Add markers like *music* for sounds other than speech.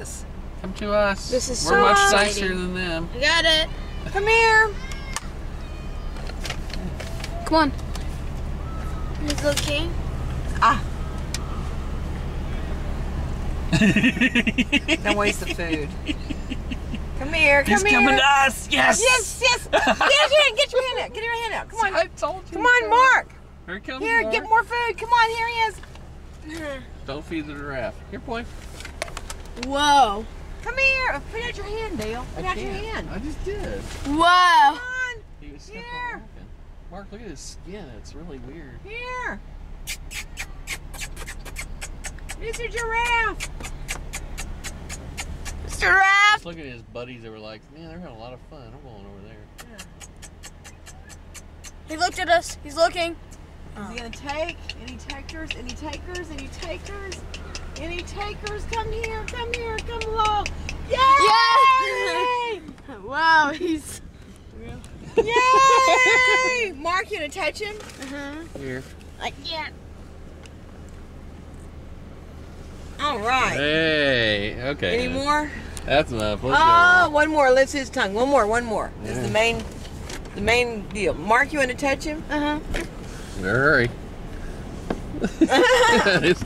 this. Come to us. This is We're so much exciting. nicer than them. I got it. Come here. Come on. He's looking. Ah. *laughs* Don't waste the food. Come here. Come He's here. coming to us. Yes. Yes, yes. *laughs* Get your hand. Get your hand out. Get your hand out. Come on. I told you. Come on, Mark. Here he comes. Here, Mark. get more food. Come on. Here he is. Don't feed the giraffe. Here, boy. Whoa. Come here. Oh, put out your hand, Dale. Put out your hand. I just did. Whoa. Come Whoa. on. He was Here. Here. Mark, look at his skin. It's really weird. Here. Mr. Giraffe. Mr. Raft. Just look at his buddies that were like, man, they're having a lot of fun. I'm going over there. Yeah. He looked at us. He's looking. Is he gonna take? Any takers? Any takers? Any takers? Any takers? Come here, come here, come along. Yay! Yay! *laughs* Wow, he's. Yay! *laughs* Mark, you gonna touch him? Uh-huh. Here. I can't. All right. Hey. Okay. Any more? That's enough. Let's Oh, go. one more. Lift his tongue. One more. One more. This is the main, the main deal. Mark, you want to touch him? Uh huh. In a hurry. *laughs* It's